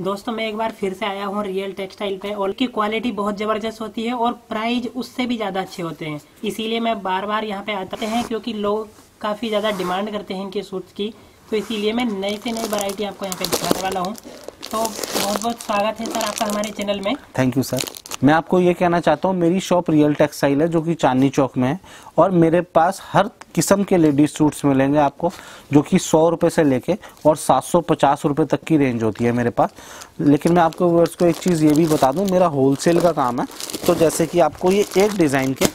दोस्तों मैं एक बार फिर से आया हूँ रियल टेक्सटाइल पे और की क्वालिटी बहुत ज़बरदस्त होती है और प्राइस उससे भी ज़्यादा अच्छे होते हैं। इसीलिए मैं बार बार यहाँ पे आते हैं क्योंकि लोग काफ़ी ज़्यादा डिमांड करते हैं इनके सूट्स की। तो इसीलिए मैं नई से नई वैरायटी आपको यहाँ पे दिखाने वाला हूँ। तो बहुत बहुत स्वागत है सर आपका हमारे चैनल में। थैंक यू सर मैं आपको ये कहना चाहता हूँ, मेरी शॉप रियल टेक्सटाइल है, जो कि चांदनी चौक में है, और मेरे पास हर किस्म के लेडीज़ सूट्स मिलेंगे आपको, जो कि सौ रुपये से लेके और सात सौ पचास रुपये तक की रेंज होती है मेरे पास। लेकिन मैं आपको व्यूअर्स को एक चीज़ ये भी बता दूँ, मेरा होलसेल का काम है तो जैसे कि आपको ये एक डिज़ाइन के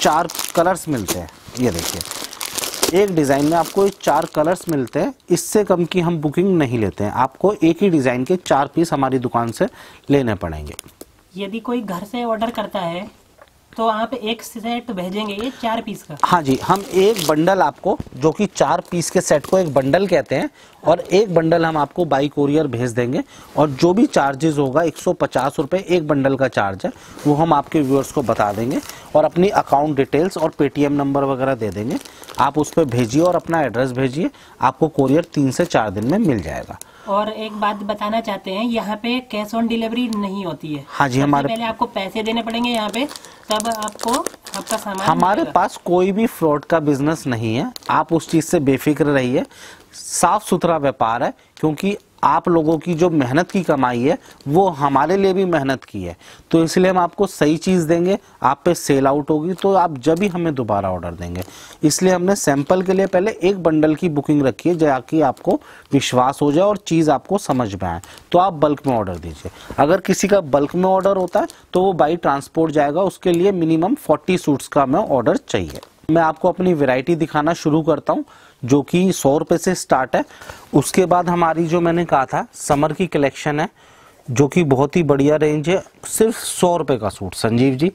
चार कलर्स मिलते हैं, ये देखिए। एक डिज़ाइन में आपको ये चार कलर्स मिलते हैं, इससे कम की हम बुकिंग नहीं लेते हैं, आपको एक ही डिज़ाइन के चार पीस हमारी दुकान से लेने पड़ेंगे। यदि कोई घर से ऑर्डर करता है तो आप एक सेट भेजेंगे ये चार पीस का। हाँ जी, हम एक बंडल आपको, जो कि चार पीस के सेट को एक बंडल कहते हैं, और एक बंडल हम आपको बाई कोरियर भेज देंगे, और जो भी चार्जेस होगा, एक सौ एक बंडल का चार्ज है, वो हम आपके व्यूअर्स को बता देंगे, और अपनी अकाउंट डिटेल्स और पेटीएम नंबर वगैरह दे देंगे। आप उस पर भेजिए और अपना एड्रेस भेजिए, आपको कोरियर तीन से चार दिन में मिल जाएगा। और एक बात बताना चाहते हैं यहाँ पे कैश ऑन डिलीवरी नहीं होती है। हाँ जी, हमारे- पहले आपको पैसे देने पड़ेंगे यहाँ पे तब आपको आपका सामान हमारे पास कोई भी फ्रॉड का बिज़नेस नहीं है। आप उस चीज़ से बेफिक्र रहिए। साफ़ सुथरा व्यापार है क्योंकि आप लोगों की जो मेहनत की कमाई है, वो हमारे लिए भी मेहनत की है। तो इसलिए हम आपको सही चीज़ देंगे, आप पे सेल आउट होगी तो आप जब भी हमें दोबारा ऑर्डर देंगे। इसलिए हमने सैंपल के लिए पहले एक बंडल की बुकिंग रखी है ताकि आपको विश्वास हो जाए और चीज़ आपको समझ में आए। तो आप बल्क में ऑर्डर दीजिए। अगर किसी का बल्क में ऑर्डर होता है तो वो बाई ट्रांसपोर्ट जाएगा, उसके लिए मिनिमम 40 सूट्स का हमें ऑर्डर चाहिए। मैं आपको अपनी वैरायटी दिखाना शुरू करता हूँ जो कि सौ रुपये से स्टार्ट है। उसके बाद हमारी जो मैंने कहा था समर की कलेक्शन है जो कि बहुत ही बढ़िया रेंज है। सिर्फ़ सौ रुपये का सूट संजीव जी।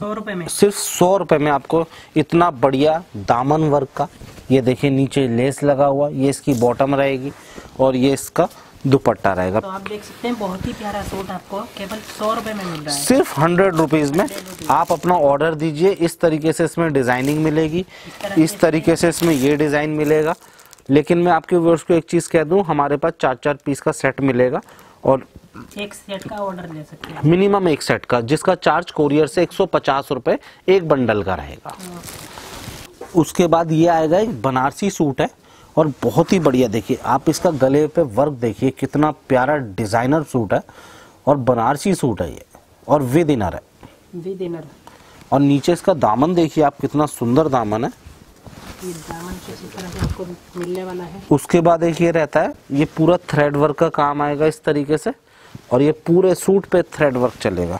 सौ रुपए में। सिर्फ़ सौ रुपये में आपको इतना बढ़िया दामन वर्क का ये देखिए नीचे लेस लगा हुआ ये इसकी बॉटम रहेगी और ये इसका दुपट्टा रहेगा। तो आप देख सकते हैं बहुत ही प्यारा सूट आपको केवल सौ रुपए में मिल रहा है। सिर्फ़ हंड्रेड रुपीज़ में आप अपना ऑर्डर दीजिए इस तरीके से इसमें डिज़ाइनिंग मिलेगी इस तरीके से इसमें ये डिज़ाइन मिलेगा। लेकिन मैं आपके व्यूअर्स को एक चीज़ कह दूँ हमारे पास चार चार पीस का सेट मिलेगा और एक सेट का ऑर्डर ले सकते हैं मिनिमम एक सेट का जिसका चार्ज कोरियर से एक सौ एक बंडल का रहेगा। उसके बाद ये आएगा एक बनारसी सूट है और बहुत ही बढ़िया। देखिए आप इसका गले पे वर्क देखिए कितना प्यारा डिज़ाइनर सूट है और बनारसी सूट है ये और विद इनर है। वी डिनर और नीचे इसका दामन देखिए आप कितना सुंदर दामन है। ये दामन तरह आपको मिलने वाला है। उसके बाद एक ये रहता है ये पूरा थ्रेड वर्क का काम आएगा इस तरीके से और ये पूरे सूट पे थ्रेड वर्क चलेगा।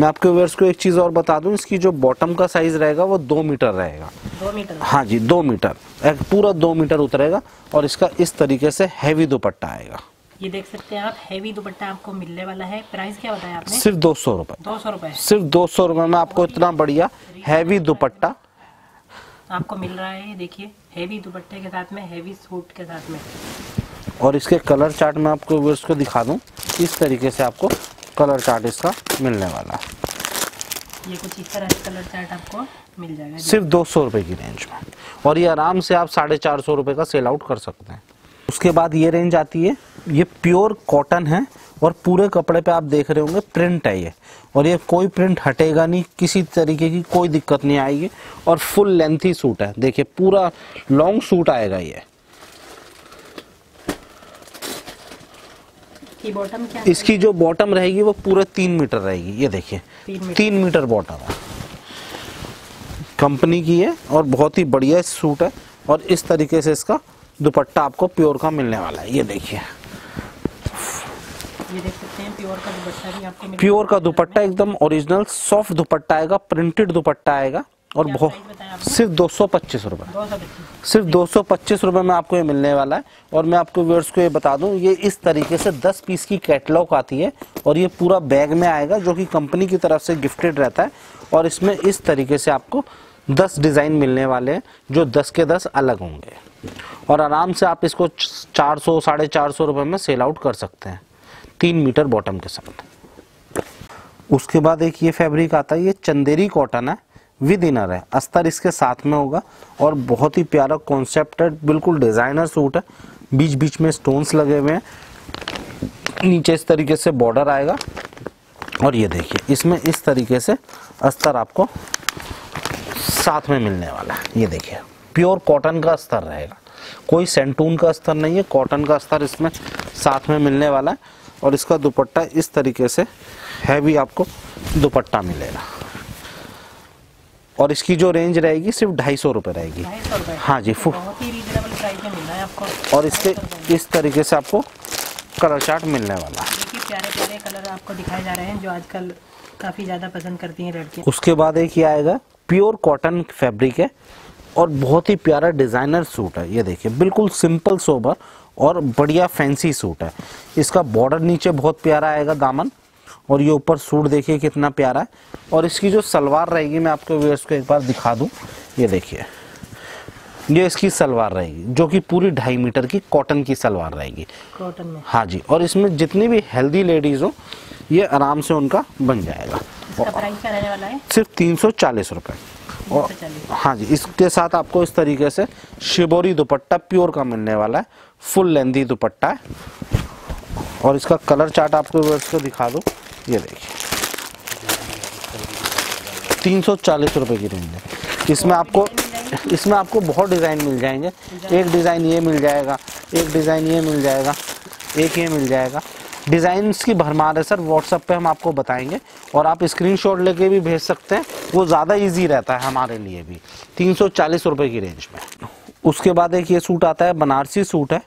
मैं आपके व्यूअर्स को एक चीज़ और बता दूँ इसकी जो बॉटम का साइज़ रहेगा वो दो मीटर रहेगा। दो मीटर हाँ जी दो मीटर एक पूरा दो मीटर उतरेगा और इसका इस तरीके से हैवी दुपट्टा आएगा। ये देख सकते हैं आप हैवी दुपट्टा आपको मिलने वाला है। प्राइस क्या बताया आपने? सिर्फ़ दो सौ रुपए। दो सौ रुपए। सिर्फ़ दो सौ रुपए में आपको इतना बढ़िया हैवी दुपट्टा। आपको मिल रहा है ये देखिए हैवी दुपट्टे के साथ में हैवी सूट के साथ में। और इसके कलर चार्ट में आपको व्यूअर्स को दिखा दूँ इस तरीके से आपको कलर चार्ट इसका मिलने वाला है। ये कुछ इस तरह से कलर चार्ट आपको मिल जाएगा। सिर्फ़ दो सौ रुपए की रेंज में। और ये आराम से आप साढ़े चार सौ रुपए का सेल आउट कर सकते हैं। उसके बाद ये रेंज आती है ये प्योर कॉटन है और पूरे कपड़े पे आप देख रहे होंगे प्रिंट है ये। और ये कोई प्रिंट हटेगा नहीं किसी तरीके की कोई दिक्कत नहीं आएगी। और फुल लेंथी सूट है। देखिए पूरा लॉन्ग सूट आएगा ये। की बॉटम क्या इसकी जो बॉटम रहेगी वो पूरे तीन मीटर रहेगी। ये देखिए तीन मीटर। तीन मीटर बॉटम है। कंपनी की है और बहुत ही बढ़िया सूट है और इस तरीके से इसका दुपट्टा आपको प्योर का मिलने वाला है। ये देखिए। ये देख सकते हैं प्योर का दुपट्टा भी आपको प्योर का दुपट्टा एकदम ओरिजिनल सॉफ्ट दुपट्टा आएगा प्रिंटेड दुपट्टा आएगा। और बहुत? सिर्फ़ दो सौ पच्चीस पच्चीस। सिर्फ़ दो सौ पच्चीस रुपये में आपको ये मिलने वाला है। और मैं आपको व्यूअर्स को ये बता दूँ ये इस तरीके से दस पीस की कैटलॉग आती है और ये पूरा बैग में आएगा जो कि कंपनी की तरफ़ से गिफ्टेड रहता है। और इसमें इस तरीके से आपको दस डिज़ाइन मिलने वाले हैं जो दस के दस अलग होंगे। और आराम से आप इसको चार सौ साढ़े चार सौ रुपये में सेल आउट कर सकते हैं तीन मीटर बॉटम के साथ। उसके बाद एक ये फैब्रिक आता है ये चंदेरी कॉटन है। विद इनर है। अस्तर इसके साथ में होगा और बहुत ही प्यारा कॉन्सेप्ट है। बिल्कुल डिज़ाइनर सूट है। बीच बीच में स्टोन्स लगे हुए हैं। नीचे इस तरीके से बॉर्डर आएगा। और ये देखिए, इसमें इस तरीके से अस्तर आपको साथ में मिलने वाला है। ये देखिए प्योर कॉटन का अस्तर रहेगा। कोई सेंटून का अस्तर नहीं है। कॉटन का अस्तर इसमें साथ में मिलने वाला है। और इसका दुपट्टा इस तरीके से हैवी आपको दुपट्टा मिलेगा। और इसकी जो रेंज रहेगी सिर्फ़ ढाई सौ रुपये रहेगी। हाँ जी आपको। और इसके इस तरीके से आपको कलर चार्ट मिलने वाला है। प्यारे प्यारे कलर आपको दिखाए जा रहे हैं जो आजकल काफ़ी ज़्यादा पसंद करती हैं लड़कियाँ उसके बाद एक ये आएगा प्योर कॉटन फैब्रिक है और बहुत ही प्यारा डिज़ाइनर सूट है। ये देखिए बिल्कुल सिंपल सोबर और बढ़िया फैंसी सूट है। इसका बॉर्डर नीचे बहुत प्यारा आएगा दामन। और ये ऊपर सूट देखिए कितना प्यारा है। और इसकी जो सलवार रहेगी मैं आपको व्यूअर्स को एक बार दिखा दूँ। ये देखिए। ये इसकी सलवार रहेगी जो कि पूरी ढाई मीटर की कॉटन की सलवार रहेगी। कॉटन में। हाँ जी और इसमें जितनी भी हेल्दी लेडीज़ हो ये आराम से उनका बन जाएगा। इसका क्या रहने वाला है? सिर्फ़ तीन सौ चालीस रुपये और हाँ जी इसके साथ आपको इस तरीके से शिबोरी दुपट्टा प्योर का मिलने वाला है। फुल लेंदी दुपट्टा है। और इसका कलर चार्ट आपको व्यूअर्स को दिखा दो। ये देखिए। तीन सौ चालीस रुपये की रेंज है। इसमें आपको इसमें आपको बहुत डिज़ाइन मिल जाएँगे। एक डिज़ाइन ये मिल जाएगा, एक डिज़ाइन ये मिल जाएगा, एक ये मिल जाएगा। डिज़ाइंस की भरमार है सर व्हाट्सएप पे हम आपको बताएँगे। और आप स्क्रीनशॉट लेके भी भेज सकते हैं। वो ज़्यादा इजी रहता है हमारे लिए भी। तीन सौ चालीस रुपये की रेंज में। उसके बाद एक ये सूट आता है, बनारसी सूट है।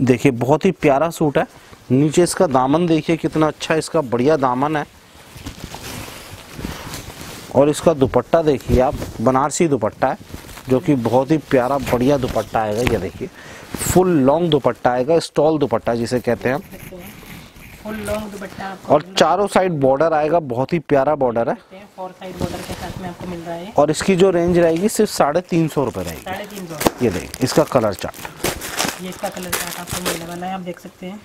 देखिए बहुत ही प्यारा सूट है। नीचे इसका दामन देखिए कितना अच्छा इसका बढ़िया दामन है। और इसका दुपट्टा देखिए आप बनारसी दुपट्टा है जो कि बहुत ही प्यारा बढ़िया दुपट्टा आएगा। ये देखिए फुल लॉन्ग दुपट्टा आएगा स्टॉल दुपट्टा जिसे कहते हैं हम। फुल लॉन्ग दुपट्टा आपको और चारों साइड बॉर्डर आएगा बहुत ही प्यारा बॉर्डर है। और इसकी जो रेंज रहेगी सिर्फ़ साढ़े तीन सौ रुपये रहेगी। ये देखिए इसका कलर चार्ट ये इसका कलर चार्ट आपको मिलने वाला है आप देख सकते हैं।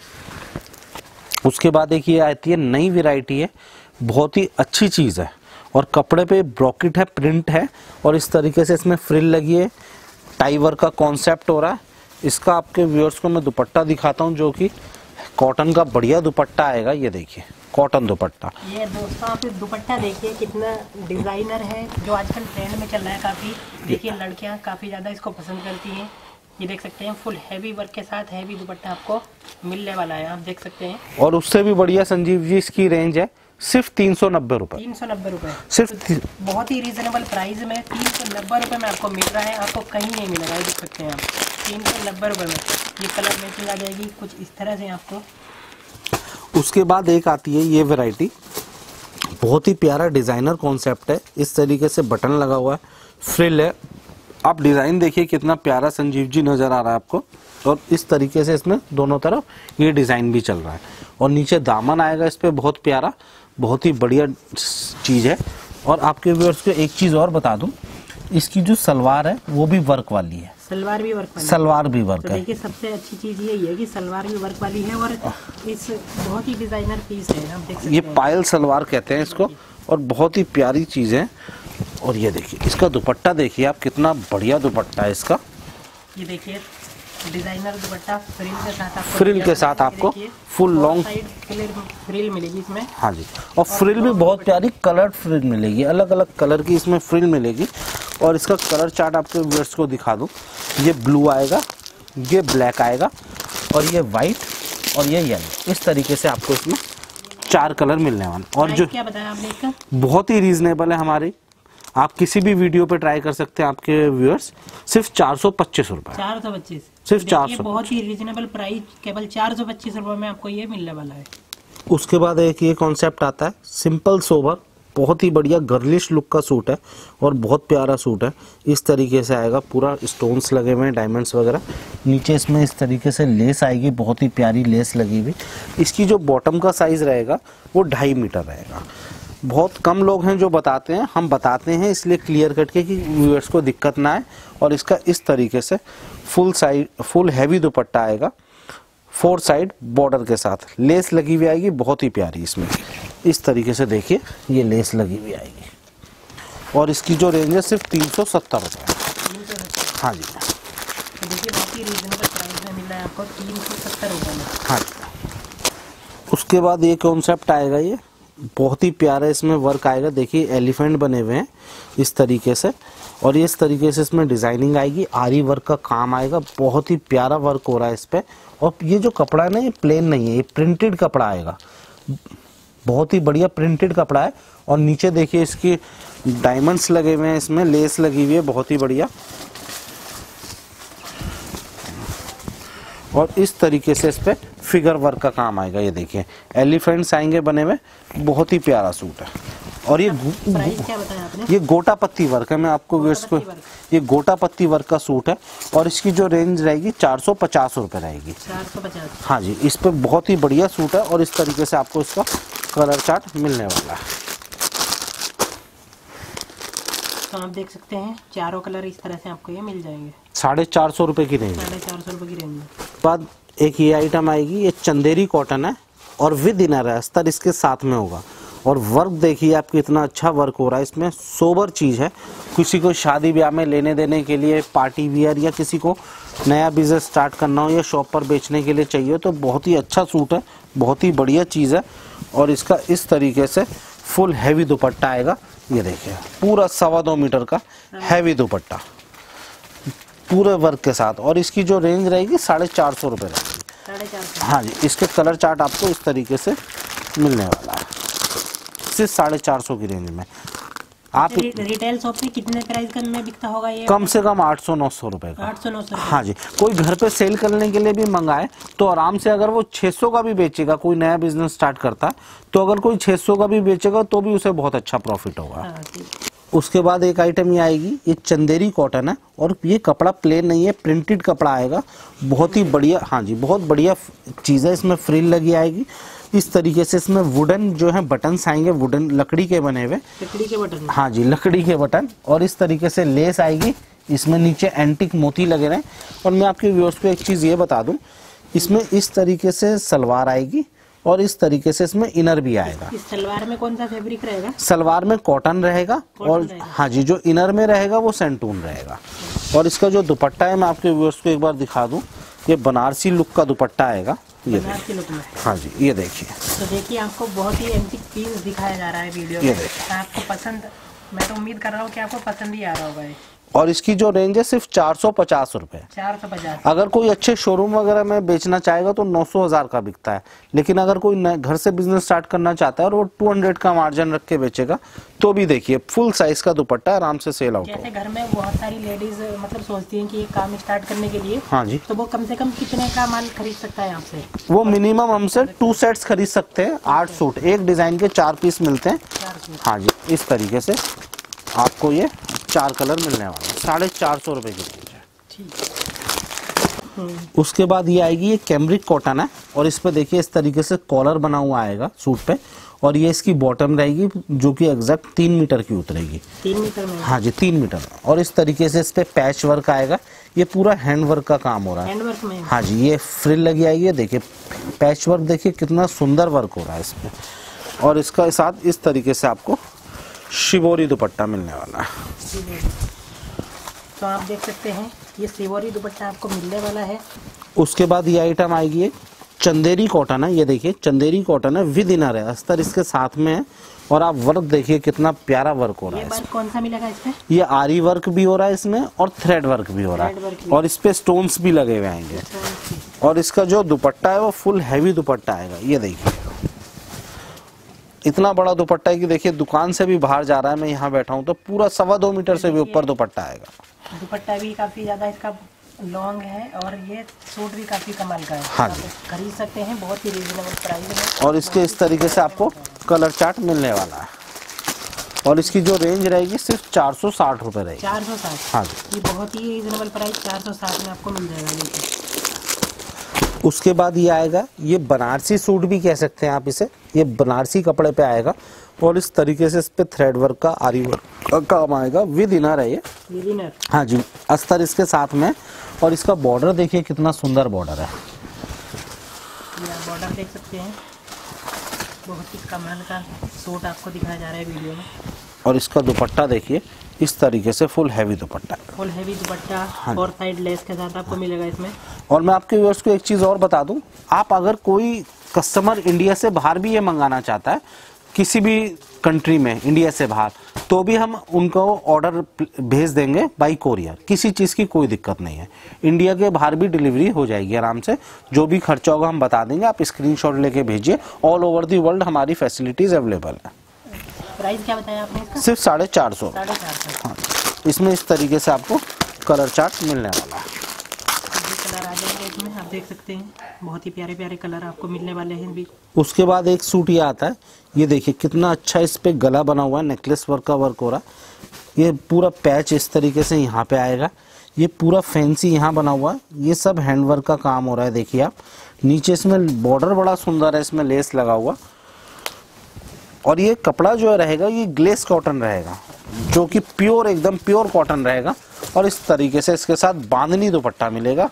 उसके बाद एक ये आती है नई वैरायटी है। बहुत ही अच्छी चीज़ है। और कपड़े पे ब्रॉकेट है प्रिंट है। और इस तरीके से इसमें फ्रिल लगी है। टाई वर्क का कॉन्सेप्ट हो रहा है। इसका आपके व्यूअर्स को मैं दुपट्टा दिखाता हूँ जो कि कॉटन का बढ़िया दुपट्टा आएगा। ये देखिए कॉटन दुपट्टा। ये दोस्तों आप दुपट्टा देखिए कितना डिज़ाइनर है जो आजकल ट्रेंड में चल रहा है काफ़ी। देखिए लड़कियाँ काफ़ी ज़्यादा इसको पसंद करती हैं। ये देख सकते हैं फुल हैवी वर्क के साथ हैवी दुपट्टा आपको मिलने वाला है आप देख सकते हैं। और उससे भी बढ़िया संजीव जी इसकी रेंज है सिर्फ़ तीन सौ नब्बे रुपये तीन सौ नब्बे रुपए। सिर्फ़ ती- बहुत ही रीजनेबल प्राइस में तीन सौ नब्बे रुपये में आपको मिल रहा है आपको कहीं नहीं मिलेगा देख सकते हैं आप। तीन सौ नब्बे रुपये में। ये कलर मैचिंग आ जाएगी कुछ इस तरह से आपको। उसके बाद एक आती है ये वैरायटी बहुत ही प्यारा डिज़ाइनर कॉन्सेप्ट है। इस तरीके से बटन लगा हुआ है। फ्रिल है। आप डिज़ाइन देखिए कितना प्यारा संजीव जी नज़र आ रहा है आपको। और इस तरीके से इसमें दोनों तरफ़ ये डिज़ाइन भी चल रहा है। और नीचे दामन आएगा इस पे बहुत प्यारा बहुत ही बढ़िया चीज़ है। और आपके व्यूअर्स को एक चीज़ और बता दूँ इसकी जो सलवार है वो भी वर्क वाली है। सलवार भी वर्क वाली सलवार भी वर्क तो है। देखिए सबसे अच्छी चीज़ यही है कि सलवार भी वर्क वाली है और इस बहुत ही डिज़ाइनर पीस है आप देख सकते ये पायल सलवार कहते हैं इसको। और बहुत ही प्यारी चीज़ है। और ये देखिए इसका दुपट्टा देखिए आप कितना बढ़िया दुपट्टा है इसका। ये देखिए डिज़ाइनर दुपट्टा फ्रिल के साथ आपको फ्रिल के साथ आपको full four फ्रिल मिलेगी इसमें। हाँ जी और फ्रिल भी बहुत प्यारी कलर फ्रिल मिलेगी अलग अलग कलर की इसमें फ्रिल मिलेगी। और इसका कलर चार्ट आपके व्यूअर्स को दिखा दूँ ये ब्लू आएगा ये ब्लैक आएगा और ये वाइट और ये येलो इस तरीके से आपको इसमें चार कलर मिलने वाले और जो क्या बताया आपने इसका? बहुत ही रीजनेबल है हमारी। आप किसी भी वीडियो पे ट्राई कर सकते हैं आपके व्यूअर्स। सिर्फ़ चार सौ पच्चीस रुपये चार सौ पच्चीस। सिर्फ़ देखिए, 400 बहुत ही रीजनेबल प्राइस केवल चार सौ पच्चीस रुपए में आपको ये मिलने वाला है। उसके बाद एक ये कॉन्सेप्ट आता है सिंपल सोबर बहुत ही बढ़िया गर्लिश लुक का सूट है और बहुत प्यारा सूट है। इस तरीके से आएगा पूरा स्टोन्स लगे हुए हैं डायमंड्स वगैरह। नीचे इसमें इस तरीके से लेस आएगी बहुत ही प्यारी लेस लगी हुई। इसकी जो बॉटम का साइज़ रहेगा वो ढाई मीटर रहेगा। बहुत कम लोग हैं जो बताते हैं हम बताते हैं इसलिए क्लियर कट के कि व्यूअर्स को दिक्कत ना आए और इसका इस तरीके से full side full heavy dupatta आएगा फोर साइड बॉर्डर के साथ। लेस लगी हुई आएगी बहुत ही प्यारी इसमें। इस तरीके से देखिए ये लेस लगी हुई आएगी। और इसकी जो रेंज है सिर्फ़ तीन सौ सत्तर रुपये हाँ जी। देखिए बहुत ही रीजनेबल प्राइस में मिल रहा है आपको तीन सौ सत्तर रुपये में। हाँ उसके बाद ये कॉन्सेप्ट आएगा ये। बहुत ही प्यारा इसमें वर्क आएगा। देखिए एलिफेंट बने हुए हैं इस तरीके से। और इस तरीके से इसमें डिज़ाइनिंग आएगी। आरी वर्क का काम आएगा। बहुत ही प्यारा वर्क हो रहा है इस पर और ये जो कपड़ा है ना, ये प्लेन नहीं है। ये प्रिंटेड कपड़ा आएगा। बहुत ही बढ़िया प्रिंटेड कपड़ा है। और नीचे देखिए इसकी डायमंड्स लगे हुए हैं इसमें। लेस लगी हुई है। बहुत ही बढ़िया। और इस तरीके से इस पे फिगर वर्क का काम आएगा ये देखिए। एलिफेंट्स आएँगे बने हुए बहुत ही प्यारा सूट है। और ये ये गोटा पत्ती वर्क है मैं आपको गोटा व्यूअर्स को पत्ती वर्क। ये गोटा पत्ती वर्क का सूट है और इसकी जो रेंज रहेगी चार सौ पचास रुपये रहेगी। हाँ जी इस पे बहुत ही बढ़िया सूट है और इस तरीके से आपको इसका कलर चार्ट मिलने वाला है। तो आप देख सकते हैं चारों कलर इस तरह से आपको ये मिल जाएँगे। साढ़े चार सौ रुपये की रेंज साढ़े चार सौ रुपये की रेंज बाद एक ये आइटम आएगी ये चंदेरी कॉटन है और विद इनर है अस्तर इसके साथ में होगा। और वर्क देखिए आप इतना अच्छा वर्क हो रहा है इसमें सोबर चीज़ है। किसी को शादी ब्याह में लेने देने के लिए पार्टी वियर या किसी को नया बिज़नेस स्टार्ट करना हो या शॉप पर बेचने के लिए चाहिए तो बहुत ही अच्छा सूट है बहुत ही बढ़िया चीज़ है। और इसका इस तरीके से फुल हैवी दुपट्टा आएगा ये देखिए पूरा सवा दो मीटर का हैवी दुपट्टा। पूरे वर्क के साथ। और इसकी जो रेंज रहेगी साढ़े चार सौ रुपये रहेगी। सौ। हाँ जी इसके कलर चार्ट आपको इस तरीके से मिलने वाला है। सिर्फ़ साढ़े चार सौ की रेंज में। आप रि- रिटेल शॉप में कितने प्राइस में बिकता होगा ये? कम से कम आठ सौ नौ सौ रुपये का। आठ सौ नौ सौ हाँ जी कोई घर पे सेल करने के लिए भी मंगाए तो आराम से अगर वो 600 का भी बेचेगा कोई नया बिज़नेस स्टार्ट करता है तो अगर कोई 600 का भी बेचेगा तो भी उसे बहुत अच्छा प्रॉफिट होगा। हाँ उसके बाद एक आइटम ये आएगी ये चंदेरी कॉटन है और ये कपड़ा प्लेन नहीं है प्रिंटेड कपड़ा आएगा। बहुत ही बढ़िया हाँ जी बहुत बढ़िया चीज़ है इसमें फ्रिल लगी आएगी। इस तरीके से इसमें वुडन जो है बटन्स आएँगे वुडन लकड़ी के बने हुए। लकड़ी के बटन। हाँ जी लकड़ी के बटन। और इस तरीके से लेस आएगी इसमें नीचे एंटिक मोती लगे रहे। और मैं आपके व्यूअर्स को एक चीज़ ये बता दूँ इसमें इस तरीके से सलवार आएगी और इस तरीके से इसमें इनर भी आएगा। इस सलवार में कौन सा फैब्रिक रहेगा? सलवार में कॉटन रहेगा और। हाँ जी जो इनर में रहेगा वो सेंटून रहेगा। और इसका जो दुपट्टा है मैं आपके व्यूअर्स को एक बार दिखा दूँ ये बनारसी लुक का दुपट्टा आएगा। ये बनारसी देखिए। लुक में। हाँ जी ये देखिए। तो देखिए आपको बहुत ही एंटिक पीस दिखाया जा रहा है वीडियो ये में। देखिए। आपको पसंद मैं तो उम्मीद कर रहा हूँ कि आपको पसंद ही आ रहा होगा ये। और इसकी जो रेंज है सिर्फ़ चार सौ पचास पचास। अगर कोई अच्छे शोरूम वगैरह में बेचना चाहेगा तो नौ सौ हज़ार का बिकता है। लेकिन अगर कोई घर से बिज़नेस स्टार्ट करना चाहता है और वो टू हंड्रेड का मार्जिन रख के बेचेगा तो भी देखिए फुल साइज़ का दुपट्टा आराम से सेल आउट जैसे घर में बहुत सारी लेडीज़ मतलब सोचती हैं कि ये काम स्टार्ट करने के लिए हाँ जी। तो वो कम से कम कितने का माल खरीद सकता है आपसे? वो मिनिमम हमसे टू सेट्स खरीद सकते हैं आठ सूट एक डिज़ाइन के चार पीस मिलते हैं। हाँ जी इस तरीके से। आपको ये चार कलर मिलने वाले हैं। साढ़े चार सौ रुपये की रेंज है। ठीक। उसके बाद ये आएगी ये कैमरिक कॉटन है और इस पे देखिए इस तरीके से कॉलर बना हुआ आएगा सूट पे और ये इसकी बॉटम रहेगी जो कि एग्जैक्ट तीन मीटर की उतरेगी। तीन मीटर में? हाँ जी तीन मीटर। और इस तरीके से इस पे पैच वर्क आएगा। ये पूरा हैंड वर्क का काम हो रहा है। हैंड वर्क में? हाँ जी ये फ्रिल लगी आएगी ये देखिए पैच वर्क देखिए कितना सुंदर वर्क हो रहा है इसमें और इसका साथ इस तरीके से आपको शिवोरी दुपट्टा मिलने वाला है। तो आप देख सकते हैं ये शिवोरी दुपट्टा आपको मिलने वाला है। उसके बाद ये आइटम आएगी चंदेरी कॉटन है ये देखिए चंदेरी कॉटन है विद इनर है। अस्तर इसके साथ में है और आप वर्क देखिए कितना प्यारा वर्क हो रहा ये है वर्क कौन सा मिलेगा इसमें? ये आरी वर्क भी हो रहा है इसमें और थ्रेड वर्क भी हो रहा है। और इस पे स्टोन्स भी लगे हुए आएँगे। और इसका जो दुपट्टा है वो फुल हैवी दुपट्टा आएगा। ये देखिए। इतना बड़ा दुपट्टा है कि देखिए दुकान से भी बाहर जा रहा है मैं यहाँ बैठा हूँ तो पूरा सवा दो मीटर से भी ऊपर दुपट्टा आएगा। दुपट्टा भी काफ़ी ज़्यादा इसका लॉन्ग है और ये सूट भी काफ़ी कमाल का है। हाँ जी। खरीद सकते हैं बहुत ही रिजनेबल प्राइस में और इसके इस तरीके से आपको कलर चार्ट मिलने वाला है। और इसकी जो रेंज रहेगी सिर्फ़ चार सौ साठ रुपये रहेगी। चार सौ साठ? हाँ जी। ये बहुत ही रिजनेबल प्राइस चार सौ साठ में आपको मिल जाएगा उसके बाद ये आएगा ये बनारसी सूट भी कह सकते हैं आप इसे ये बनारसी कपड़े पे आएगा और इस तरीके से इस पे थ्रेड वर्क का आरी वर्क का काम आएगा विद इनर है ये। हाँ जी अस्तर इसके साथ में और इसका बॉर्डर देखिए कितना सुंदर बॉर्डर है। बॉर्डर देख सकते हैं। बहुत ही कमाल का सूट आपको दिखाया जा रहा है वीडियो में। और इसका दुपट्टा देखिए इस तरीके से full heavy dupatta. Full heavy dupatta हाँ। और साइड लेस के साथ आपको मिलेगा इसमें। और मैं आपके व्यूअर्स को एक चीज़ और बता दूँ आप अगर कोई कस्टमर इंडिया से बाहर भी ये मंगाना चाहता है किसी भी कंट्री में इंडिया से बाहर तो भी हम उनको ऑर्डर भेज देंगे बाई कोरियर किसी चीज़ की कोई दिक्कत नहीं है। इंडिया के बाहर भी डिलीवरी हो जाएगी आराम से। जो भी खर्चा होगा हम बता देंगे। आप स्क्रीनशॉट लेके भेजिए। ऑल ओवर दी वर्ल्ड हमारी फैसिलिटीज़ अवेलेबल है। प्राइस क्या बताया आपने इसका? सिर्फ़ साढ़े चार सौ साढ़े चार सौ। हाँ। इसमें इस तरीके से आपको कलर चार्ट मिलने वाला है। कलर आ जाएँगे इसमें आप देख सकते हैं। बहुत ही प्यारे प्यारे कलर आपको मिलने वाले हैं भी। उसके बाद एक सूट ये आता है। ये देखिए कितना अच्छा इस पे गला बना हुआ है। नेकलेस वर्क का वर्क हो रहा है। ये पूरा पैच इस तरीके से यहाँ पे आएगा। ये पूरा फैंसी यहाँ बना हुआ है। ये सब हैंड वर्क का काम हो रहा है देखिए आप। नीचे इसमें बॉर्डर बड़ा सुंदर है। इसमें लेस लगा हुआ। और ये कपड़ा जो रहेगा ये ग्लेस कॉटन रहेगा जो कि प्योर एकदम प्योर कॉटन रहेगा। और इस तरीके से इसके साथ बांधनी दुपट्टा मिलेगा।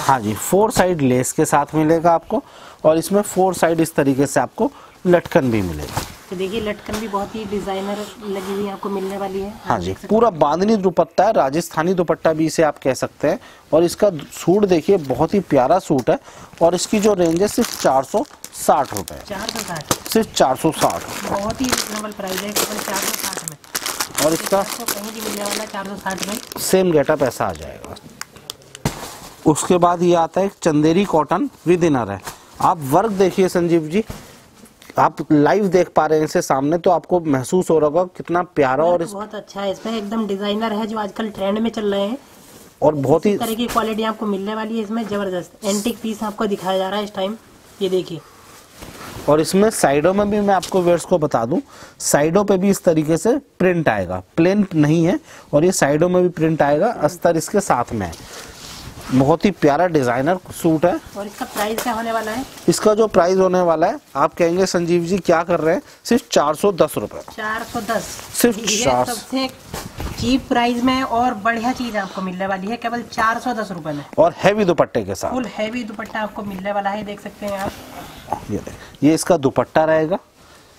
हाँ जी फोर साइड लेस के साथ मिलेगा आपको। और इसमें फोर साइड इस तरीके से आपको लटकन भी मिलेगा। तो देखिए लटकन भी बहुत ही डिज़ाइनर लगी हुई आपको मिलने वाली है। हाँ जी पूरा बांधनी दुपट्टा है राजस्थानी दुपट्टा भी इसे आप कह सकते हैं। और इसका सूट देखिए बहुत ही प्यारा सूट है। और इसकी जो रेंज है सिर्फ़ चार सौ साठ रुपये चार सौ साठ। सिर्फ़ चार सौ साठ। बहुत ही रिजनेबल प्राइस है केवल चार सौ साठ में। और इसका कहीं भी मिलने वाला चार सौ साठ में। सेम गेटअप ऐसा आ जाएगा। उसके बाद ये आता है चंदेरी कॉटन विद इनर है आप वर्क देखिए संजीव जी आप लाइव देख पा रहे हैं इसे सामने तो आपको महसूस हो रहा होगा कितना प्यारा और इस बहुत अच्छा है इसमें एकदम डिज़ाइनर है जो आजकल ट्रेंड में चल रहे हैं। और बहुत ही तरह की क्वालिटी आपको मिलने वाली है इसमें ज़बरदस्त। एंटिक पीस आपको दिखाया जा रहा है इस टाइम ये देखिए। और इसमें साइडों में भी मैं आपको वेयर्स को बता दूँ साइडों पे भी इस तरीके से प्रिंट आएगा। प्लेन नहीं है और ये साइडों में भी प्रिंट आएगा अस्तर इसके साथ में है। बहुत ही प्यारा डिज़ाइनर सूट है। और इसका प्राइस क्या होने वाला है? इसका जो प्राइस होने वाला है आप कहेंगे संजीव जी क्या कर रहे हैं? सिर्फ़ चार सौ दस रूपए। चार सौ दस। सिर्फ़ चार- सबसे चीप प्राइस में और बढ़िया चीज़ आपको मिलने वाली है केवल चार सौ दस रूपए में। और हैवी दुपट्टे के साथ। फुल हैवी दुपट्टा आपको मिलने वाला है देख सकते हैं आप। ये ये इसका दुपट्टा रहेगा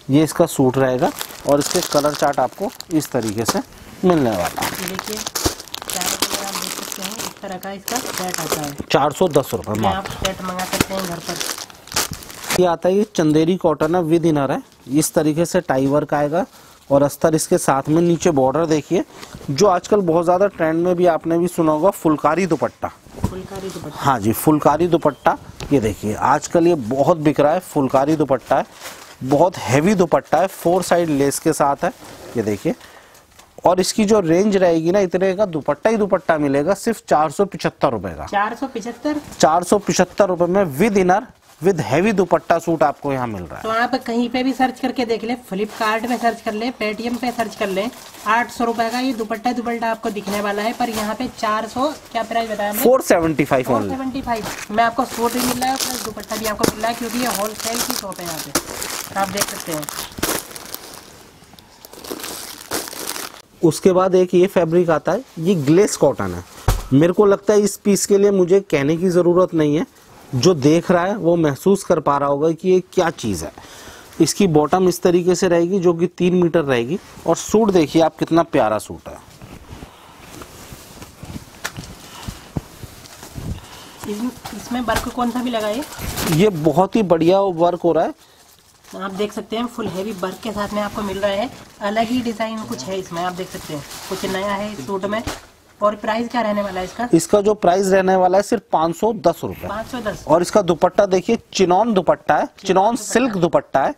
ये इसका सूट रहेगा और इसके कलर चार्ट आपको इस तरीके से मिलने वाला है। देखिए चारों कलर आप देख सकते हैं इस तरह का इसका सेट आता है। चार सौ दस रुपये में आप सेट मंगा सकते हैं घर पर। ये आता है ये चंदेरी कॉटन है विद इनर है। इस तरीके से टाई वर्क आएगा। और अस्तर इसके साथ में नीचे बॉर्डर देखिए। जो आजकल बहुत ज़्यादा ट्रेंड में भी आपने भी सुना होगा फुलकारी दुपट्टा। फुलकारी दुपट्टा। हाँ जी फुलकारी दुपट्टा। ये देखिए आजकल ये बहुत बिक रहा है फुलकारी दुपट्टा है। बहुत हैवी दुपट्टा है फोर साइड लेस के साथ है। ये देखिए और इसकी जो रेंज रहेगी ना इतने का दुपट्टा ही दुपट्टा मिलेगा सिर्फ़ चार सौ पिछहत्तर रुपए का। चार सौ पिछहत्तर चार सौ पिछहत्तर रुपए में with inner with heavy dupatta suit आपको यहाँ मिल रहा है। तो आप कहीं पे भी सर्च करके देख ले फ्लिपकार्ट में सर्च कर ले पेटीएम पे सर्च कर ले आठ सौ रुपए का ये दुपट्टा दुपट्टा आपको दिखने वाला है पर यहाँ पे चार सौ क्या प्राइस बताया four seventy five four seventy five में आपको सूट भी मिल रहा है प्लस दुपट्टा भी आपको मिल रहा है क्योंकि ये होलसेल की शॉप है यहाँ पे। आप देख सकते हैं। उसके बाद एक ये फैब्रिक आता है ये ग्लेस कॉटन है। मेरे को लगता है इस पीस के लिए मुझे कहने की ज़रूरत नहीं है। जो देख रहा है वो महसूस कर पा रहा होगा कि ये क्या चीज़ है। इसकी बॉटम इस तरीके से रहेगी जो कि तीन मीटर रहेगी। और सूट देखिए आप कितना प्यारा सूट है। इसमें वर्क कौन सा भी लगा है? ये बहुत ही बढ़िया वर्क हो रहा है। आप देख सकते हैं फुल हैवी वर्क के साथ में आपको मिल रहा है। अलग ही डिज़ाइन कुछ है इसमें आप देख सकते हैं। कुछ नया है इस सूट में। और प्राइस क्या रहने वाला है इसका? इसका जो प्राइस रहने वाला है सिर्फ़ पाँच सौ दस रूपए। पाँच सौ दस। और इसका दुपट्टा देखिए चिनौन दुपट्टा है चिनौन सिल्क दुपट्टा है।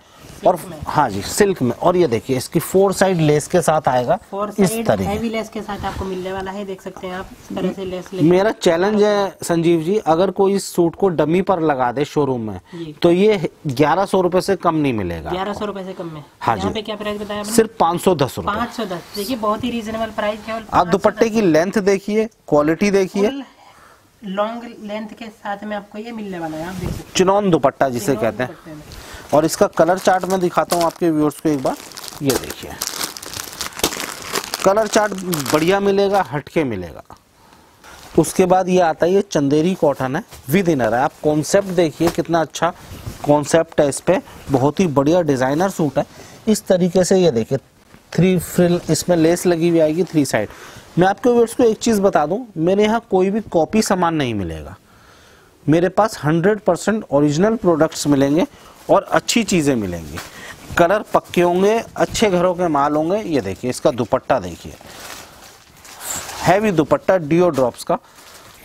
और हाँ जी सिल्क में। और ये देखिए इसकी फोर साइड लेस के साथ आएगा फोर इस तरह हैवी लेस के साथ आपको मिलने वाला है देख सकते हैं आप इस तरह से लेस मेरा चैलेंज है संजीव जी अगर कोई इस सूट को डमी पर लगा दे शोरूम में तो ये ग्यारह सौ रुपये से कम नहीं मिलेगा। ग्यारह सौ रुपए से कम में। हाँ जी। पे क्या प्राइस बताया सिर्फ़ पाँच सौ दस रुपये पाँच सौ दस। देखिए बहुत ही रीजनेबल प्राइस केवल आप दुपट्टे की लेंथ देखिए क्वालिटी देखिए। लॉन्ग लेंथ के साथ में आपको ये मिलने वाला है आप देख सकते चिनॉन दुपट्टा जिसे कहते हैं। और इसका कलर चार्ट मैं दिखाता हूँ आपके व्यूअर्स को एक बार। ये देखिए। कलर चार्ट बढ़िया मिलेगा हटके मिलेगा। उसके बाद ये आता है ये चंदेरी कॉटन है विद इनर है आप कॉन्सेप्ट देखिए कितना अच्छा कॉन्सेप्ट है इस पर बहुत ही बढ़िया डिज़ाइनर सूट है। इस तरीके से ये देखिए थ्री फ्रिल इसमें लेस लगी हुई आएगी थ्री साइड मैं आपके व्यूअर्स को एक चीज़ बता दूँ मेरे यहाँ कोई भी कॉपी सामान नहीं मिलेगा। मेरे पास 100 परसेंट ओरिजिनल प्रोडक्ट्स मिलेंगे। और अच्छी चीज़ें मिलेंगी। कलर पक्के होंगे अच्छे घरों के माल होंगे ये देखिए इसका दुपट्टा देखिए। हैवी दुपट्टा डिओ ड्रॉप्स का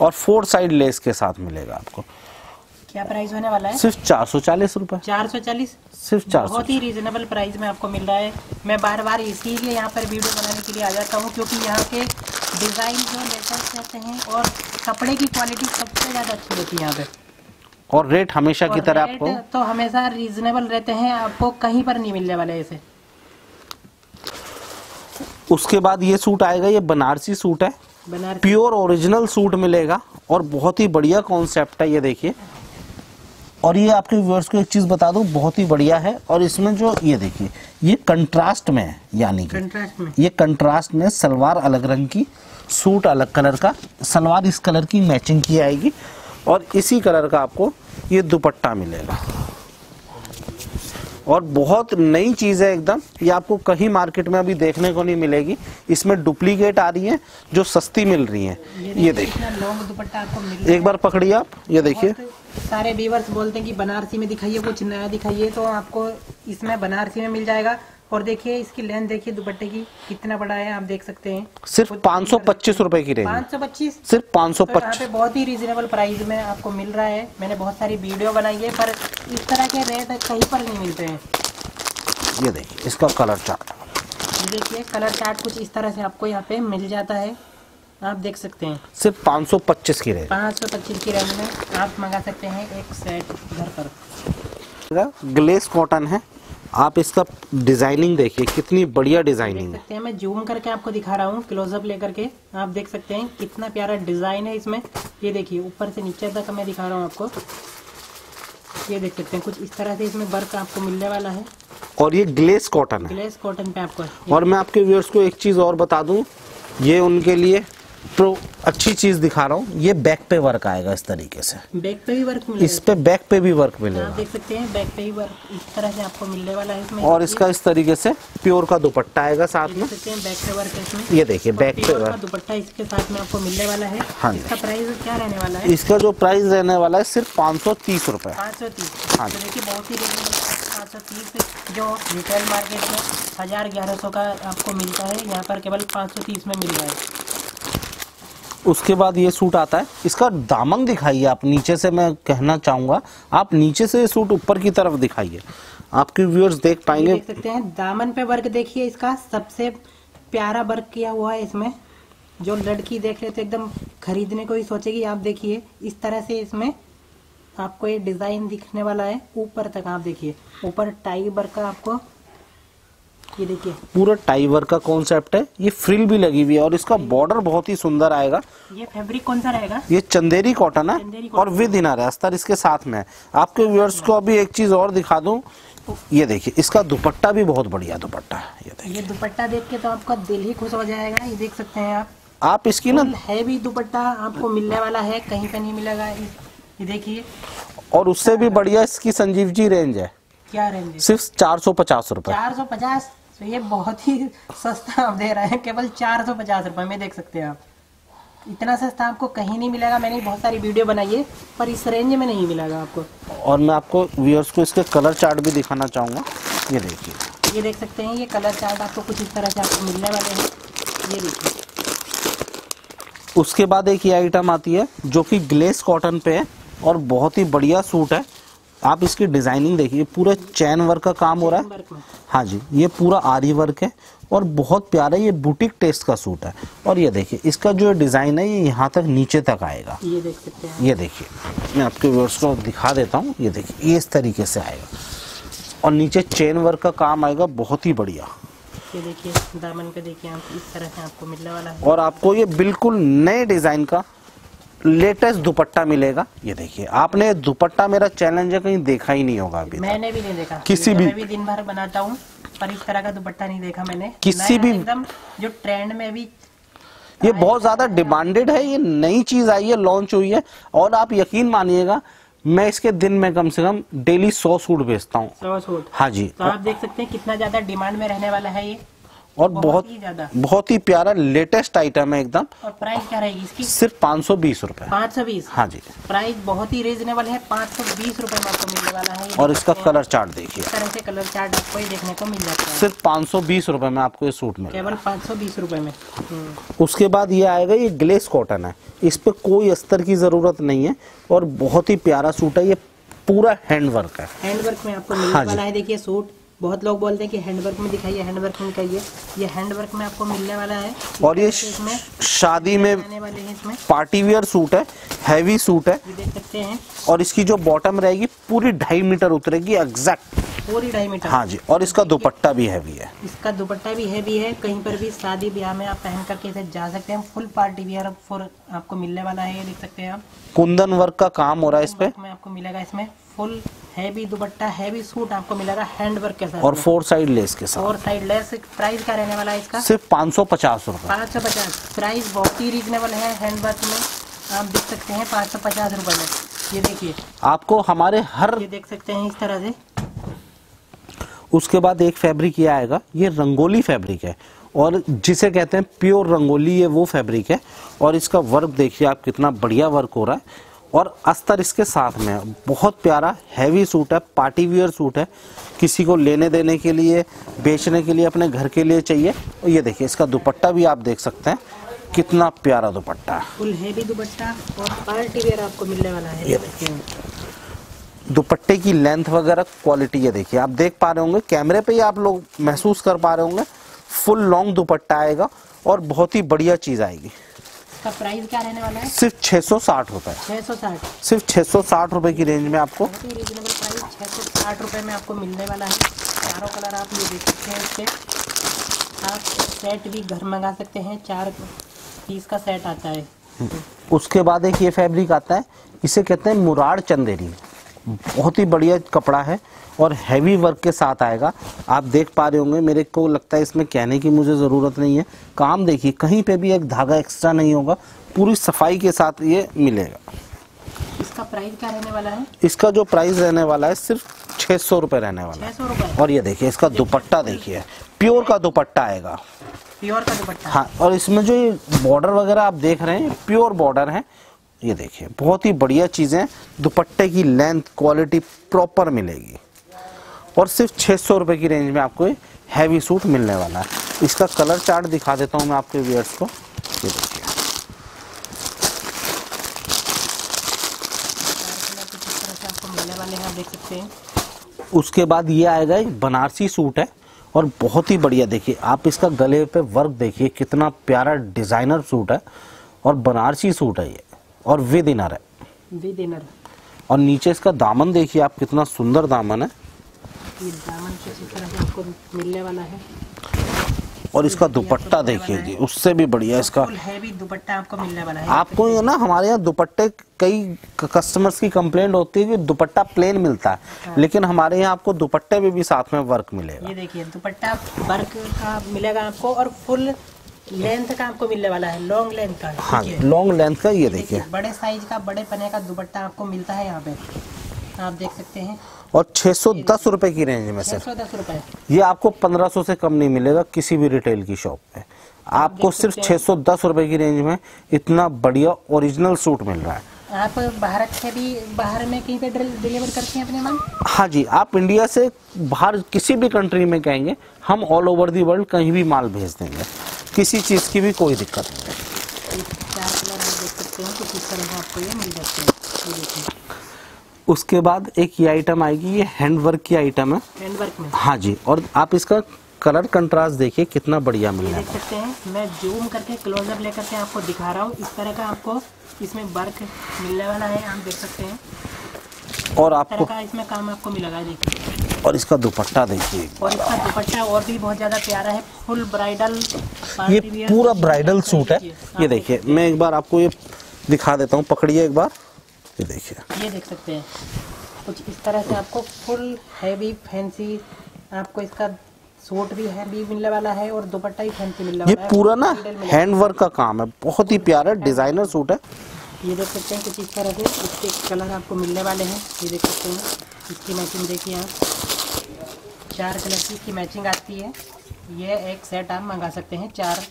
और फोर साइड लेस के साथ मिलेगा आपको। क्या प्राइस होने वाला है? सिर्फ़ चार सौ चालीस रूपए। चार सौ चालीस? सिर्फ़ चार सौ बहुत ही रीजनेबल प्राइस में आपको मिल रहा है। मैं बार बार इसीलिए यहाँ पर वीडियो बनाने के लिए आ जाता हूँ क्योंकि यहाँ के डिज़ाइन जो लेटेस्ट रहते हैं और कपड़े की क्वालिटी सबसे ज़्यादा अच्छी होती है यहाँ पे। और रेट हमेशा की तरह आपको? तो हमेशा रीजनेबल रहते हैं आपको कहीं पर नहीं मिलने वाले ऐसे। उसके बाद ये सूट आएगा ये बनारसी सूट है। बनारसी। प्योर ओरिजिनल सूट मिलेगा और बहुत ही बढ़िया कॉन्सेप्ट है ये देखिए। और ये आपके व्यूअर्स को एक चीज़ बता दूँ बहुत ही बढ़िया है। और इसमें जो ये देखिए ये कंट्रास्ट में है यानी कि कंट्रास्ट में। ये कंट्रास्ट में सलवार अलग रंग की सूट अलग कलर का सलवार इस कलर की मैचिंग की आएगी। और इसी कलर का आपको ये दुपट्टा मिलेगा। और बहुत नई चीज़ है एकदम ये आपको कहीं मार्केट में अभी देखने को नहीं मिलेगी। इसमें डुप्लीकेट आ रही है जो सस्ती मिल रही है। ये देखिए लॉन्ग दुपट्टा आपको मिल एक बार पकड़िए आप ये देखिए। सारे व्यूवर्स बोलते हैं कि बनारसी में दिखाइए कुछ नया दिखाइए तो आपको इसमें बनारसी में मिल जाएगा। और देखिए इसकी लेंथ देखिए दुपट्टे की कितना बड़ा है आप देख सकते हैं। सिर्फ़ पाँच सौ पच्चीस रूपए की रेंज पाँच सौ पच्चीस? सिर्फ़ पाँच सौ तो यहाँ पच्चीस। पे बहुत ही रीजनेबल प्राइस में आपको मिल रहा है। मैंने बहुत सारी वीडियो बनाई है पर इस तरह के रेट कहीं पर नहीं मिलते हैं। ये देखिए इसका कलर चार्ट देखिए कलर चार्ट कुछ इस तरह से आपको यहाँ पे मिल जाता है। आप देख सकते हैं। सिर्फ़ पाँच सौ पच्चीस की रेंज पाँच सौ पच्चीस की रेंज में आप मंगा सकते हैं एक सेट घर पर। ग्लेस कॉटन है। आप इसका डिज़ाइनिंग देखिए कितनी बढ़िया डिज़ाइनिंग है। सकते हैं मैं जूम करके आपको दिखा रहा हूँ क्लोजअप लेकर के। आप देख सकते हैं कितना प्यारा डिज़ाइन है इसमें। ये देखिए ऊपर से नीचे तक मैं दिखा रहा हूँ आपको। ये देख सकते हैं कुछ इस तरह से इसमें वर्क आपको मिलने वाला है। और ये ग्लेस कॉटन है। ग्लेस कॉटन पे आपको और मैं आपके व्यूअर्स को एक चीज़ और बता दूँ ये उनके लिए तो अच्छी चीज़ दिखा रहा हूँ। ये बैक पे वर्क आएगा इस तरीके से। बैक पे भी वर्क मिलेगा। इस पे बैक पे भी वर्क आप मिलेगा। देख सकते हैं बैक पे ही वर्क इस तरह से आपको मिलने वाला है इसमें। और इसका इस तरीके से प्योर का दुपट्टा आएगा साथ में। देख सकते हैं बैक पे वर्क इसमें। ये देखिए बैक पे वर्क दुपट्टा इसके साथ में आपको मिलने वाला है। हाँ। इसका प्राइस क्या रहने वाला है? इसका जो प्राइस रहने वाला है सिर्फ़ पाँच सौ तीस रूपए। पाँच सौ तीस। हाँ तो देखिए बहुत ही पाँच सौ तीस जो रिटेल मार्केट में हज़ार ग्यारह सौ का आपको मिलता है। यहाँ पर केवल पाँच सौ तीस में मिल रहा है। उसके बाद ये सूट आता है। इसका दामन दिखाइए आप नीचे से मैं कहना चाहूँगा आप नीचे से ये सूट ऊपर की तरफ़ दिखाइए। आपके व्यूअर्स देख पाएँगे। देख सकते हैं दामन पे वर्क देखिए इसका सबसे प्यारा वर्क किया हुआ है इसमें। जो लड़की देख रहे तो एकदम खरीदने को ही सोचेगी आप देखिए इस तरह से इसमें आपको ये डिज़ाइन दिखने वाला है ऊपर तक आप देखिए। ऊपर टाई वर्क का आपको ये देखिए। पूरा टाई वर्क का कॉन्सेप्ट है। ये फ्रिल भी लगी हुई है और इसका बॉर्डर बहुत ही सुंदर आएगा। ये फैब्रिक कौन सा रहेगा? ये चंदेरी कॉटन है चंदेरी और विद इनर है अस्तर इसके साथ में है। आपके व्यूअर्स को अभी एक चीज़ और दिखा दूँ। ये देखिए इसका दुपट्टा भी बहुत बढ़िया दुपट्टा है। ये देखिए। ये दुपट्टा देख के तो आपका दिल ही खुश हो जाएगा ये देख सकते हैं आप। आप इसकी ना है भी दुपट्टा आपको मिलने वाला है कहीं पे नहीं मिलेगा। ये देखिए। और उससे भी बढ़िया इसकी संजीव जी रेंज है। क्या रेंज है? सिर्फ़ चार सौ पचास रुपए। चार सौ पचास? तो ये बहुत ही सस्ता आप दे रहे हैं केवल चार सौ पचास रुपए में देख सकते हैं आप। इतना सस्ता आपको कहीं नहीं मिलेगा मैंने बहुत सारी वीडियो बनाई है पर इस रेंज में नहीं मिलेगा आपको। और मैं आपको व्यूअर्स को इसके कलर चार्ट भी दिखाना चाहूँगा। ये देखिए। ये देख सकते हैं ये कलर चार्ट आपको कुछ इस तरह से आपको मिलने वाले हैं। ये देखिए। उसके बाद एक ये आइटम आती है जो कि ग्लेस कॉटन पे है और बहुत ही बढ़िया सूट है। आप इसकी डिज़ाइनिंग देखिए पूरा चैन वर्क का काम हो रहा है। हाँ जी ये पूरा आरी वर्क है और बहुत प्यारा ये बुटीक टेस्ट का सूट है। और ये देखिए इसका जो डिज़ाइन है ये यहाँ तक नीचे तक आएगा। ये देख सकते हैं ये देखिए मैं आपके व्यूअर्स को दिखा देता हूँ। ये देखिए ये इस तरीके से आएगा। और नीचे चेन वर्क का काम आएगा बहुत ही बढ़िया। ये देखिए दामन पे देखिए आप इस तरह से आपको मिलने वाला है। और आपको ये बिल्कुल नए डिज़ाइन का लेटेस्ट दुपट्टा मिलेगा। ये देखिए आपने दुपट्टा मेरा चैलेंज है कहीं देखा ही नहीं होगा अभी मैंने भी नहीं देखा। किसी भी- भी दिन भर बनाता हूँ पर इस तरह का दुपट्टा नहीं देखा मैंने। किसी भी- एकदम जो ट्रेंड में भी ये बहुत ज़्यादा डिमांडेड है ये नई चीज़ आई है लॉन्च हुई है। और आप यकीन मानिएगा मैं इसके दिन में कम से कम डेली सौ सूट बेचता हूँ। सौ सूट। हाँ जी। तो आप देख सकते हैं कितना ज़्यादा डिमांड में रहने वाला है ये। और बहुत बहुत ही ज़्यादा। बहुत ही प्यारा लेटेस्ट आइटम है एकदम। और प्राइस क्या रहेगी इसकी? सिर्फ़ पाँच सौ बीस रूपए। पाँच सौ बीस? हाँ जी। प्राइस बहुत ही रीजनेबल है पाँच सौ बीस रूपए में आपको मिलने वाला है। और इसका हैं। कलर चार्ट देखिए। इस तरह से कलर चार्ट आपको ये देखने को मिल जाता है। सिर्फ़ पाँच सौ बीस रूपए में आपको ये सूट मिलेगा केवल पाँच सौ बीस रूपए में। हम्म। उसके बाद ये आएगा ये ग्लेस कॉटन है। इस पे कोई अस्तर की ज़रूरत नहीं है और बहुत ही प्यारा सूट है ये पूरा हैंड वर्क है। हैंडवर्क में आपको मिलने हाँ वाला है देखिए सूट। बहुत लोग बोलते हैं कि हैंडवर्क में दिखाइए हैंडवर्क में दिखाइए ये हैंडवर्क में आपको मिलने वाला है। और ये इसमें शादी में आने वाले हैं इसमें। पार्टी वियर सूट है हैवी सूट है। देख सकते हैं। और इसकी जो बॉटम रहेगी पूरी ढाई मीटर उतरेगी एग्जैक्ट पूरी ढाई मीटर। हाँ जी और इसका दुपट्टा भी हैवी है। इसका दुपट्टा भी हैवी है। कहीं पर भी शादी ब्याह में आप पहन करके इसे जा सकते हैं। फुल पार्टी वियर फॉर आपको मिलने वाला है ये देख सकते हैं आप। कुंदन वर्क का काम हो रहा है इस पे। आपको मिलेगा इसमें। Full heavy dupatta heavy suit आपको मिलेगा हैंड वर्क के साथ और फोर साइड लेस के साथ। और साइड लेस प्राइस क्या रहने वाला है इसका? सिर्फ़ पाँच सौ पचास रूपए। पाँच सौ पचास। प्राइस बहुत ही रीजनेबल है हैंडवर्क में। आप देख सकते हैं पाँच सौ पचास रुपये में। ये देखिए। आपको हमारे हर ये देख सकते हैं इस तरह से। उसके बाद एक फैब्रिक ये आएगा। ये रंगोली फैब्रिक है। और जिसे कहते हैं प्योर रंगोली ये वो फैब्रिक है। और इसका वर्क देखिए आप कितना बढ़िया वर्क हो रहा है। और अस्तर इसके साथ में है। बहुत प्यारा हैवी सूट है पार्टी वियर सूट है। किसी को लेने देने के लिए बेचने के लिए अपने घर के लिए चाहिए। और ये देखिए इसका दुपट्टा भी आप देख सकते हैं। कितना प्यारा दुपट्टा। है फुल हैवी दुपट्टा और पार्टी वेयर आपको मिलने वाला है। ये देखिए। दुपट्टे की लेंथ वगैरह क्वालिटी ये देखिए। आप देख पा रहे होंगे कैमरे पे ही आप लोग महसूस कर पा रहे होंगे। फुल लॉन्ग दुपट्टा आएगा और बहुत ही बढ़िया चीज़ आएगी। इसका प्राइस क्या रहने वाला है? सिर्फ़ छह सौ साठ रुपए। छः सौ साठ। सिर्फ़ छह सौ साठ रुपए की रेंज में आपको रीजनेबल प्राइस छः सौ साठ रुपये में आपको मिलने वाला है। चारों कलर आप ये देख सकते हैं इसके आप सेट भी घर मंगा सकते हैं चार पीस का सेट आता है। उसके बाद एक ये फैब्रिक आता है इसे कहते हैं मुराड़ चंदेरी। बहुत ही बढ़िया कपड़ा है और हैवी वर्क के साथ आएगा। आप देख पा रहे होंगे मेरे को लगता है इसमें कहने की मुझे ज़रूरत नहीं है। काम देखिए कहीं पे भी एक धागा एक्स्ट्रा नहीं होगा पूरी सफ़ाई के साथ ये मिलेगा। इसका प्राइस क्या रहने वाला है? इसका जो प्राइस रहने वाला है सिर्फ़ छह सौ रुपये रहने वाला है। और ये देखिए इसका दुपट्टा देखिए प्योर का दुपट्टा आएगा। प्योर का दुपट्टा। हाँ और इसमें जो ये बॉर्डर वगैरह आप देख रहे हैं प्योर बॉर्डर है। ये देखिए, बहुत ही बढ़िया चीज़ें, दुपट्टे की लेंथ क्वालिटी प्रॉपर मिलेगी। और सिर्फ़ छः सौ रुपये की रेंज में आपको हैवी सूट मिलने वाला है। इसका कलर चार्ट दिखा देता हूँ मैं आपके व्यूअर्स को। ये देखिए। उसके बाद ये आएगा बनारसी सूट है, और बहुत ही बढ़िया देखिए, आप इसका गले पे वर्क देखिए, कितना प्यारा डिज़ाइनर सूट है, और बनारसी सूट है ये। और विद इनर है। विद इनर और नीचे इसका दामन देखिए आप कितना सुंदर दामन है। ये दामन कुछ इस तरह आपको मिलने वाला है। और इसका दुपट्टा देखिए जी उससे भी बढ़िया इसका। फुल हैवी दुपट्टा आपको मिलने वाला है। आपको ये ना हमारे यहाँ दुपट्टे कई कस्टमर्स की कंप्लेंट होती है कि दुपट्टा प्लेन मिलता है। हाँ। लेकिन हमारे यहाँ आपको दुपट्टे में भी साथ में वर्क मिलेगा। ये देखिए दुपट्टा वर्क का मिलेगा आपको और फुल लेंथ का आपको मिलने वाला है लॉन्ग लेंथ का हाँ लॉन्ग लेंथ का ये देखिए बड़े साइज़ का बड़े पने का दुपट्टा आपको मिलता है यहाँ पे। आप देख सकते हैं। और छह सौ दस रुपए की रेंज में छह सिर्फ़ सौ दस रुपए। ये आपको पंद्रह सौ से कम नहीं मिलेगा किसी भी रिटेल की शॉप पे। आपको सिर्फ़ छह सौ दस रुपए की रेंज में इतना बढ़िया ओरिजिनल सूट मिल रहा है। आप भारत से भी बाहर में कहीं पे डिलीवर करते हैं अपने माल? हाँ जी आप इंडिया से बाहर किसी भी कंट्री में कहेंगे हम ऑल ओवर दी वर्ल्ड कहीं भी माल भेज देंगे। किसी चीज़ की भी कोई दिक्कत नहीं है। हैं हैं उसके बाद एक ये आइटम आएगी ये हैंडवर्क की आइटम है। हैंड वर्क में? हाँ जी और आप इसका कलर कंट्रास्ट देखिए कितना बढ़िया मिल रहा देख सकते हैं मैं जूम करके क्लोजअप लेकर के आपको दिखा रहा हूँ। इस तरह का आपको इसमें वर्क मिलने वाला है आप देख सकते हैं है। और आपको इसमें काम आपको मिलेगा देखिए। और इसका दुपट्टा देखिए। और इसका दुपट्टा और भी बहुत ज़्यादा प्यारा है फुल ब्राइडल ये पूरा ब्राइडल सूट है। ये देखिए मैं एक बार आपको ये दिखा देता हूँ पकड़िए एक बार। ये देखिए। ये देख सकते हैं। कुछ इस तरह से आपको फुल हैवी फैंसी आपको इसका सूट भी हैवी मिलने वाला है और दुपट्टा ही फैंसी मिलने वाला है। ये पूरा ना ब्राइडल मिलेगा। हैंड वर्क का काम है बहुत ही प्यारा डिज़ाइनर सूट है। ये देख सकते हैं कुछ इस तरह से इसके कलर आपको मिलने वाले हैं। ये देख सकते हैं इसकी मैचिंग देखिए आप। चार कलर की इसकी मैचिंग आती है। ये एक सेट आप मंगा सकते हैं चार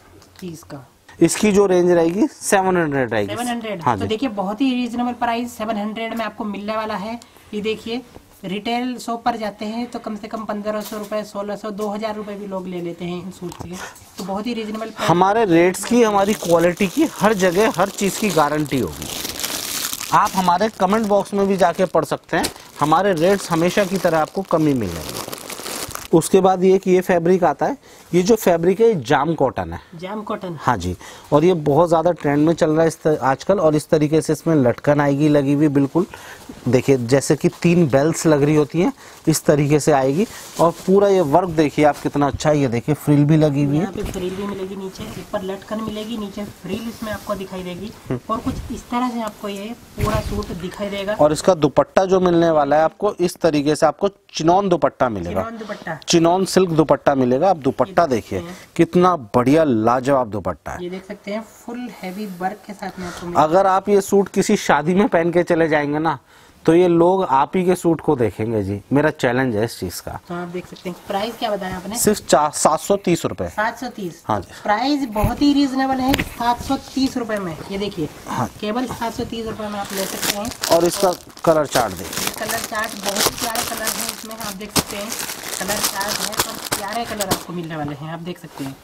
पीस का। इसकी जो रेंज रहेगी सेवन हंड्रेड रहेगी। सेवन हंड्रेड हाँ तो देखिए बहुत ही रीजनेबल प्राइस सेवन हंड्रेड में आपको मिलने वाला है। ये देखिए रिटेल शॉप पर जाते हैं तो कम से कम पंद्रह सौ रुपए, सोलह सौ, दो हज़ार रुपए भी लोग ले लेते हैं इन सूट के। तो बहुत ही रीजनेबल हमारे रेट्स की, हमारी क्वालिटी की, हर जगह, हर चीज़ की गारंटी होगी। आप हमारे कमेंट बॉक्स में भी जाके पढ़ सकते हैं। हमारे रेट्स हमेशा की तरह आपको कमी मिलेंगे। उसके बाद ये कि ये फैब्रिक आता है ये जो फैब्रिक है ये जाम कॉटन है। जाम कॉटन हाँ जी। और ये बहुत ज़्यादा ट्रेंड में चल रहा है आजकल और इस तरीके से इसमें लटकन आएगी लगी हुई बिल्कुल। देखिए जैसे कि तीन बेल्स लग रही होती हैं इस तरीके से आएगी। और पूरा ये वर्क देखिए आप कितना अच्छा है ये देखिए फ्रिल भी लगी हुई है। पे फ्रिल भी मिलेगी नीचे ऊपर लटकन मिलेगी नीचे फ्रिल इसमें आपको दिखाई देगी। और कुछ इस तरह से आपको ये पूरा सूट दिखाई देगा। और इसका दुपट्टा जो मिलने वाला है आपको इस तरीके से आपको चिनौन दुपट्टा मिलेगा। Chinon dupatta. Chinon silk dupatta मिलेगा आप दुपट्टा देखिए कितना बढ़िया लाजवाब दुपट्टा है। ये देख सकते हैं फुल हैवी वर्क के साथ में अगर आप ये सूट किसी शादी में पहन के चले जाएँगे ना तो ये लोग आप ही के सूट को देखेंगे जी। मेरा चैलेंज है इस चीज़ का। तो आप देख सकते हैं प्राइस क्या बताया आपने? सिर्फ़ सात सौ तीस रूपए। सात सौ तीस? हाँ जी। प्राइस बहुत ही रीजनेबल है सात सौ तीस रूपए में। ये देखिए हाँ। केवल सात सौ तीस रूपए में आप ले सकते हैं। और इसका तो, कलर चार्ट देखिए कलर चार्ट बहुत ही प्यारे कलर है इसमें आप देख सकते हैं। कलर चार्ट है और प्यारे कलर आपको मिलने वाले हैं आप देख सकते हैं।